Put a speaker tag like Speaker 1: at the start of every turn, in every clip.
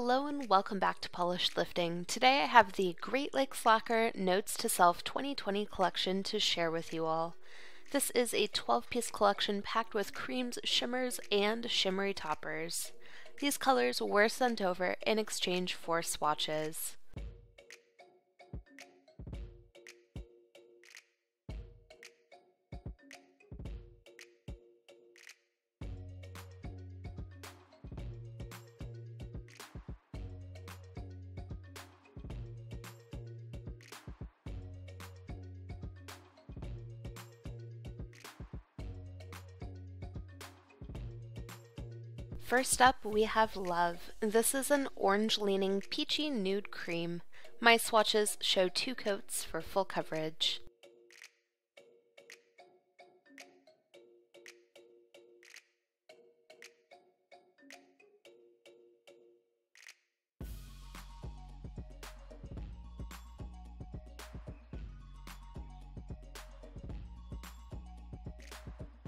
Speaker 1: Hello and welcome back to Polished Lifting. Today I have the Great Lakes Lacquer Notes to Self 2020 collection to share with you all. This is a 12 piece collection packed with creams, shimmers, and shimmery toppers. These colors were sent over in exchange for swatches. First up, we have Love. This is an orange-leaning peachy nude cream. My swatches show two coats for full coverage.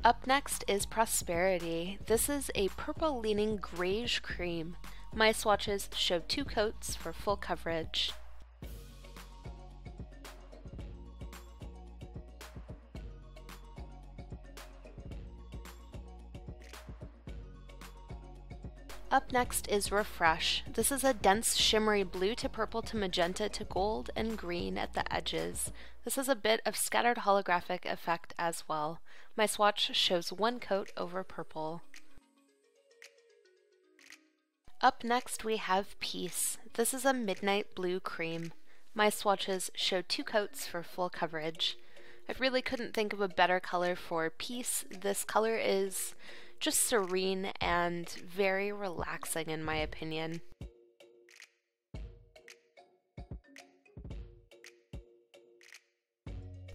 Speaker 1: Up next is Prosperity. This is a purple leaning grayish cream. My swatches show two coats for full coverage. Up next is Refresh. This is a dense shimmery blue to purple to magenta to gold and green at the edges. This is a bit of scattered holographic effect as well. My swatch shows one coat over purple. Up next we have Peace. This is a midnight blue cream. My swatches show two coats for full coverage. I really couldn't think of a better color for Peace. This color is just serene and very relaxing in my opinion.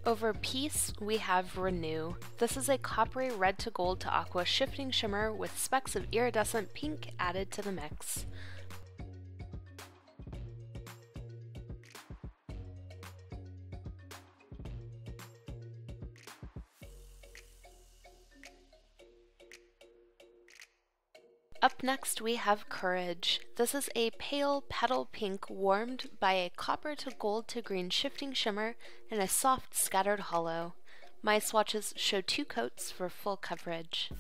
Speaker 1: Over Peace, we have Renew. This is a coppery red to gold to aqua shifting shimmer with specks of iridescent pink added to the mix. Up next we have Courage. This is a pale petal pink warmed by a copper to gold to green shifting shimmer in a soft scattered holo. My swatches show two coats for full coverage.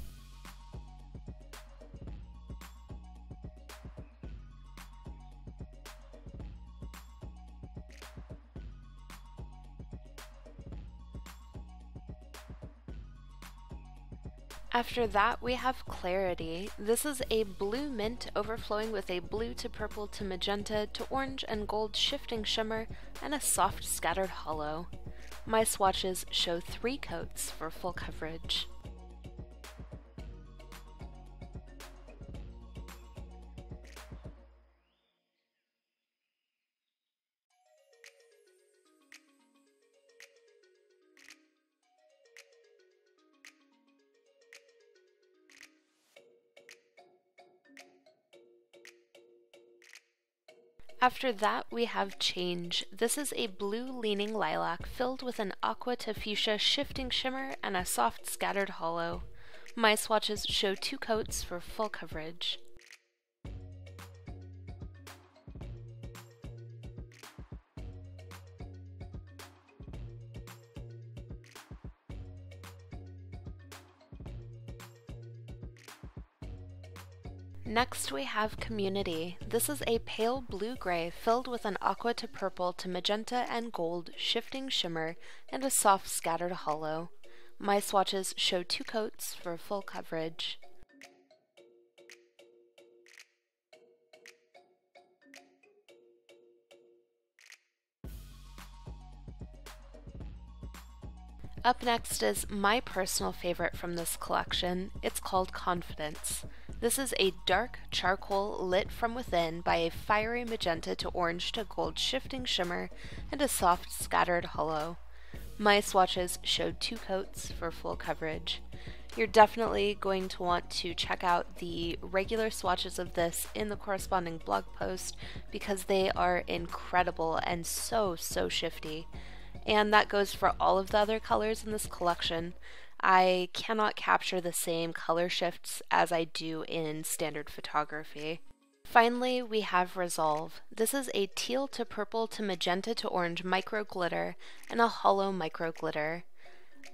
Speaker 1: After that, we have Clarity. This is a blue mint overflowing with a blue to purple to magenta to orange and gold shifting shimmer and a soft scattered holo. My swatches show three coats for full coverage. After that, we have Change. This is a blue leaning lilac filled with an aqua to fuchsia shifting shimmer and a soft scattered holo. My swatches show two coats for full coverage. Next we have Community. This is a pale blue-gray filled with an aqua to purple to magenta and gold shifting shimmer and a soft scattered holo. My swatches show two coats for full coverage. Up next is my personal favorite from this collection. It's called Confidence. This is a dark charcoal lit from within by a fiery magenta to orange to gold shifting shimmer and a soft scattered holo. My swatches showed two coats for full coverage. You're definitely going to want to check out the regular swatches of this in the corresponding blog post because they are incredible and so, so shifty. And that goes for all of the other colors in this collection. I cannot capture the same color shifts as I do in standard photography. Finally, we have Resolve. This is a teal to purple to magenta to orange micro glitter and a holo micro glitter.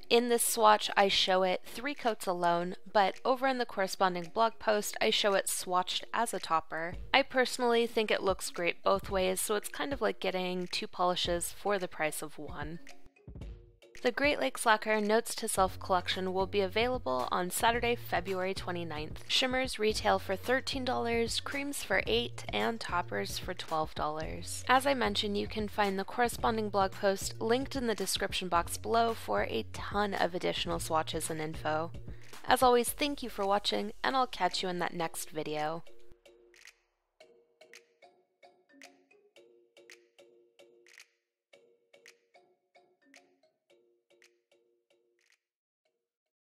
Speaker 1: In this swatch, I show it three coats alone, but over in the corresponding blog post, I show it swatched as a topper. I personally think it looks great both ways, so it's kind of like getting two polishes for the price of one. The Great Lakes Lacquer Notes to Self collection will be available on Saturday, February 29th. Shimmers retail for $13, creams for 8, and toppers for $12. As I mentioned, you can find the corresponding blog post linked in the description box below for a ton of additional swatches and info. As always, thank you for watching, and I'll catch you in that next video.